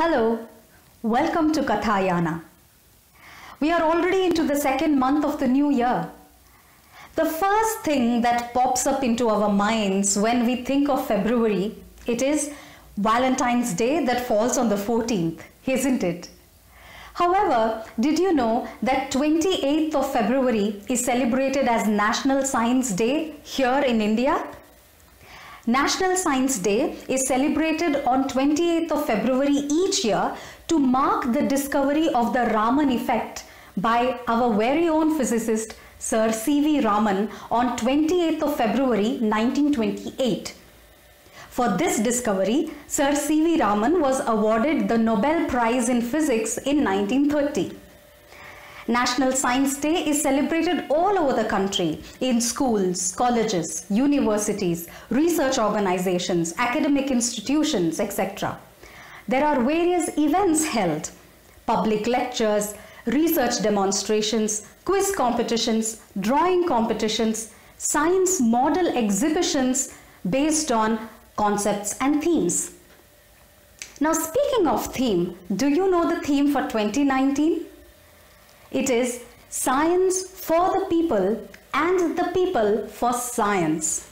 Hello, welcome to Kathaa Yaana. We are already into the second month of the new year. The first thing that pops up into our minds when we think of February, it is Valentine's Day that falls on the 14th, isn't it? However, did you know that 28th of February is celebrated as National Science Day here in India? National Science Day is celebrated on 28th of February each year to mark the discovery of the Raman effect by our very own physicist Sir C.V. Raman on 28th of February 1928. For this discovery, Sir C.V. Raman was awarded the Nobel Prize in Physics in 1930. National Science Day is celebrated all over the country in schools, colleges, universities, research organizations, academic institutions, etc. There are various events held, public lectures, research demonstrations, quiz competitions, drawing competitions, science model exhibitions based on concepts and themes. Now speaking of theme, do you know the theme for 2019? It is science for the people and the people for science.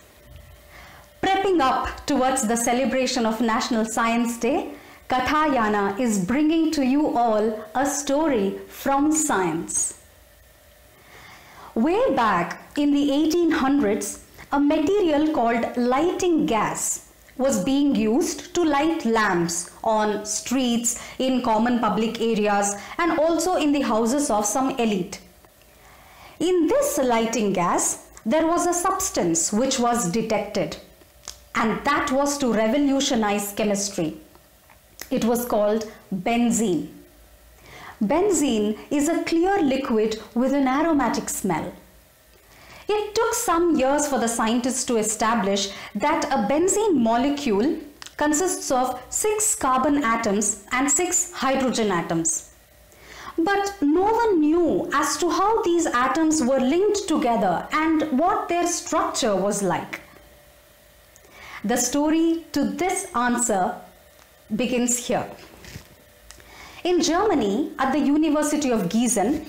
Prepping up towards the celebration of National Science Day, Kathaa Yaana is bringing to you all a story from science. Way back in the 1800s, a material called lighting gas was being used to light lamps on streets, in common public areas, and also in the houses of some elite. In this lighting gas, there was a substance which was detected, and that was to revolutionize chemistry. It was called benzene. Benzene is a clear liquid with an aromatic smell. It took some years for the scientists to establish that a benzene molecule consists of six carbon atoms and six hydrogen atoms. But no one knew as to how these atoms were linked together and what their structure was like. The story to this answer begins here. In Germany, at the University of Gießen,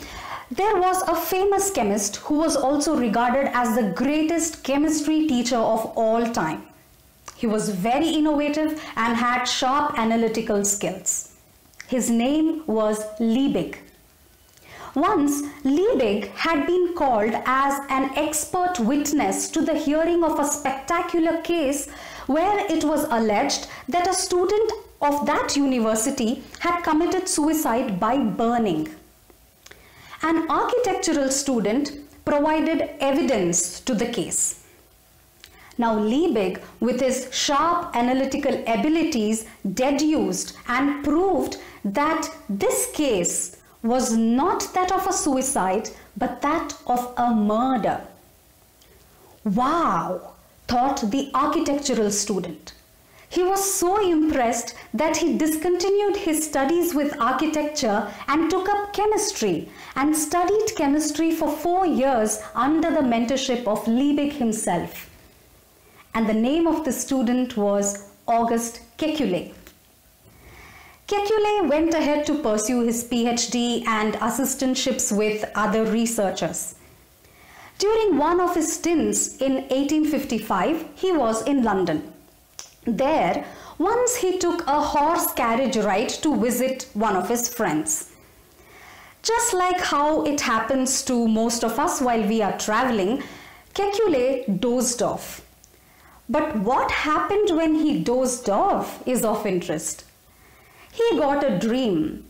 there was a famous chemist who was also regarded as the greatest chemistry teacher of all time. He was very innovative and had sharp analytical skills. His name was Liebig. Once, Liebig had been called as an expert witness to the hearing of a spectacular case where it was alleged that a student of that university had committed suicide by burning. An architectural student provided evidence to the case. Now Liebig, with his sharp analytical abilities, deduced and proved that this case was not that of a suicide, but that of a murder. Wow, thought the architectural student. He was so impressed that he discontinued his studies with architecture and took up chemistry and studied chemistry for four years under the mentorship of Liebig himself. And the name of the student was August Kekule. Kekule went ahead to pursue his PhD and assistantships with other researchers. During one of his stints in 1855, he was in London. There, once he took a horse carriage ride to visit one of his friends. Just like how it happens to most of us while we are traveling, Kekule dozed off. But what happened when he dozed off is of interest. He got a dream.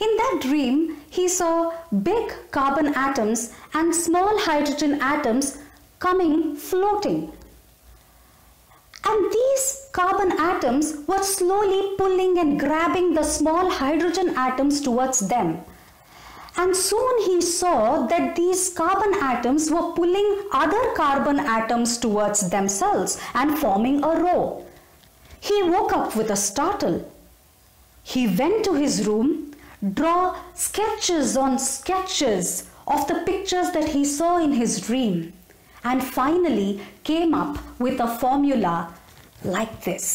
In that dream, he saw big carbon atoms and small hydrogen atoms coming floating and these carbon atoms were slowly pulling and grabbing the small hydrogen atoms towards them. And soon he saw that these carbon atoms were pulling other carbon atoms towards themselves and forming a row. He woke up with a startle. He went to his room, draw sketches on sketches of the pictures that he saw in his dream and finally came up with a formula like this.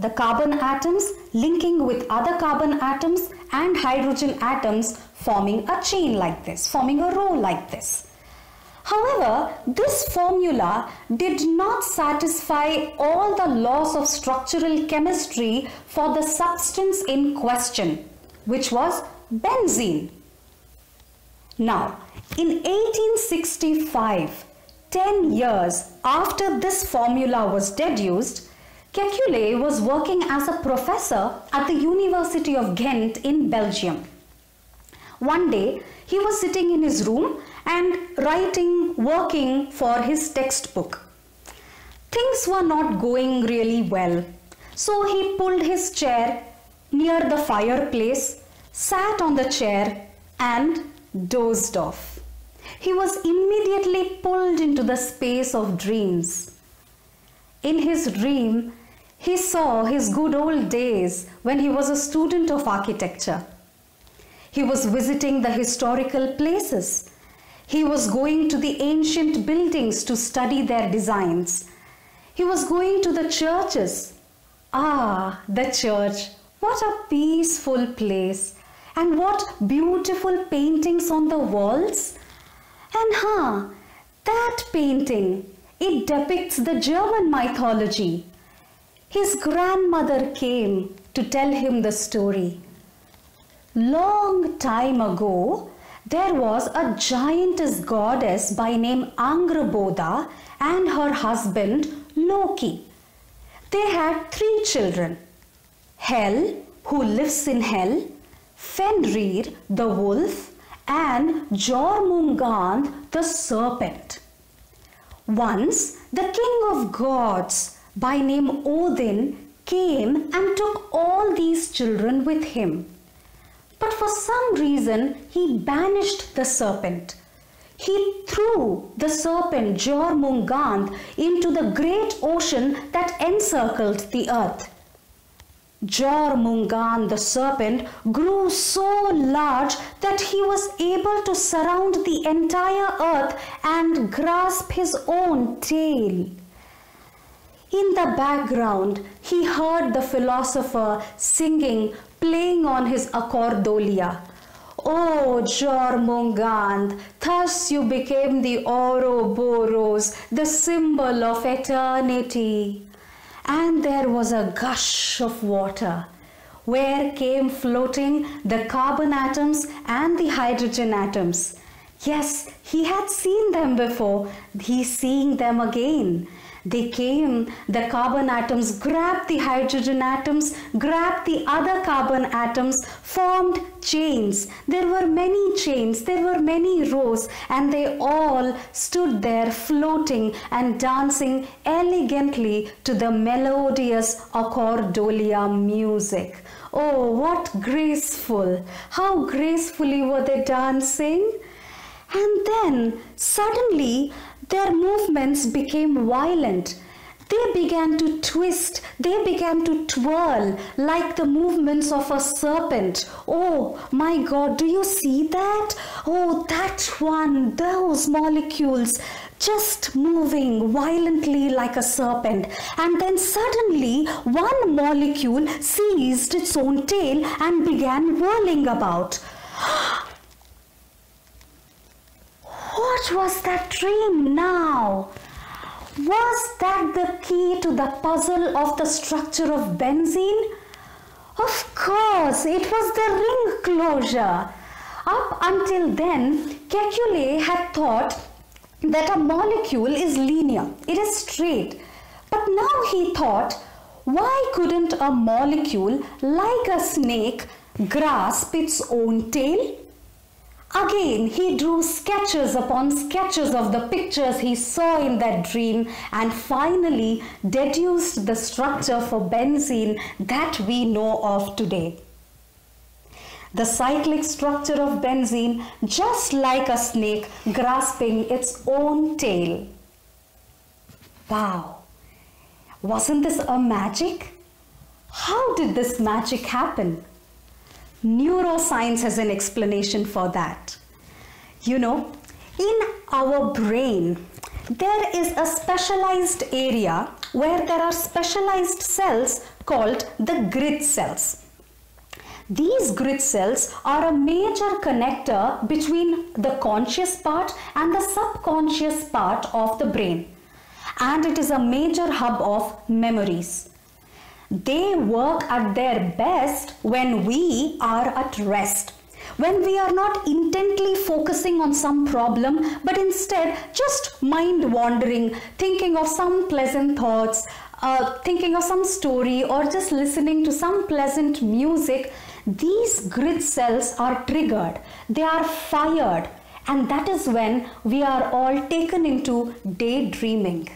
the carbon atoms linking with other carbon atoms and hydrogen atoms forming a chain like this, forming a row like this. However, this formula did not satisfy all the laws of structural chemistry for the substance in question, which was benzene. Now, in 1865, 10 years after this formula was deduced, Kekule was working as a professor at the University of Ghent in Belgium. One day, he was sitting in his room and writing, working for his textbook. Things were not going really well, so he pulled his chair near the fireplace, sat on the chair, and dozed off. He was immediately pulled into the space of dreams. In his dream, he saw his good old days when he was a student of architecture. He was visiting the historical places. He was going to the ancient buildings to study their designs. He was going to the churches. Ah, the church. What a peaceful place. And what beautiful paintings on the walls. And huh, that painting, it depicts the German mythology. His grandmother came to tell him the story. Long time ago, there was a giantess goddess by name Angrboda and her husband Loki. They had three children Hel, who lives in hell, Fenrir, the wolf, and Jormungand, the serpent. Once, the king of gods by name Odin came and took all these children with him. But for some reason, he banished the serpent. He threw the serpent Jormungand into the great ocean that encircled the earth. Jormungand the serpent grew so large that he was able to surround the entire earth and grasp his own tail. In the background, he heard the philosopher singing, playing on his accordolia. Oh, Jormungand, thus you became the Ouroboros, the symbol of eternity and there was a gush of water where came floating the carbon atoms and the hydrogen atoms. Yes, he had seen them before. He's seeing them again. They came, the carbon atoms grabbed the hydrogen atoms, grabbed the other carbon atoms, formed chains. There were many chains, there were many rows, and they all stood there floating and dancing elegantly to the melodious accordolia music. Oh, what graceful! How gracefully were they dancing! And then suddenly their movements became violent. They began to twist, they began to twirl like the movements of a serpent. Oh my god, do you see that? Oh, that one, those molecules just moving violently like a serpent. And then suddenly, one molecule seized its own tail and began whirling about. Ah, What was that dream now? Was that the key to the puzzle of the structure of benzene? Of course, it was the ring closure. Up until then, Kekule had thought that a molecule is linear, it is straight. But now he thought, why couldn't a molecule like a snake grasp its own tail? Again, he drew sketches upon sketches of the pictures he saw in that dream and finally deduced the structure for benzene that we know of today. The cyclic structure of benzene, just like a snake grasping its own tail. Wow! Wasn't this a magic? How did this magic happen? Neuroscience has an explanation for that. You know, in our brain, there is a specialized area where there are specialized cells called the grid cells. These grid cells are a major connector between the conscious part and the subconscious part of the brain. And it is a major hub of memories. They work at their best when we are at rest. When we are not intently focusing on some problem, but instead just mind wandering, thinking of some pleasant thoughts, uh, thinking of some story, or just listening to some pleasant music, these grid cells are triggered. They are fired. And that is when we are all taken into daydreaming.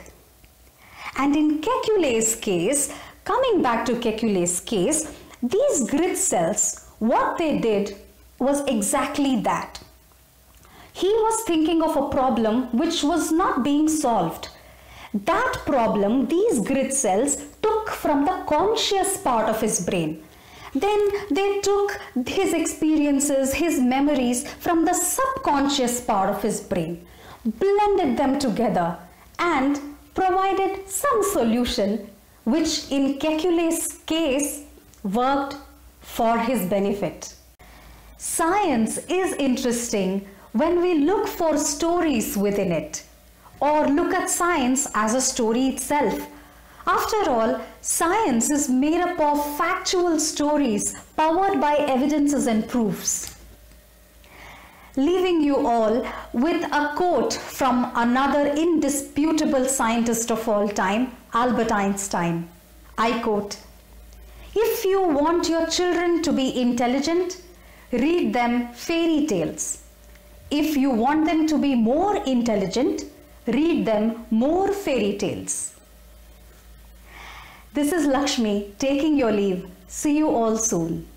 And in Kekule's case, coming back to Kekule's case, these grid cells, what they did was exactly that. He was thinking of a problem which was not being solved. That problem these grid cells took from the conscious part of his brain. Then they took his experiences, his memories from the subconscious part of his brain, blended them together and provided some solution which in Kekule's case worked for his benefit. Science is interesting when we look for stories within it or look at science as a story itself. After all, science is made up of factual stories powered by evidences and proofs. Leaving you all with a quote from another indisputable scientist of all time, Albert Einstein. I quote, If you want your children to be intelligent, read them fairy tales. If you want them to be more intelligent, read them more fairy tales. This is Lakshmi taking your leave. See you all soon.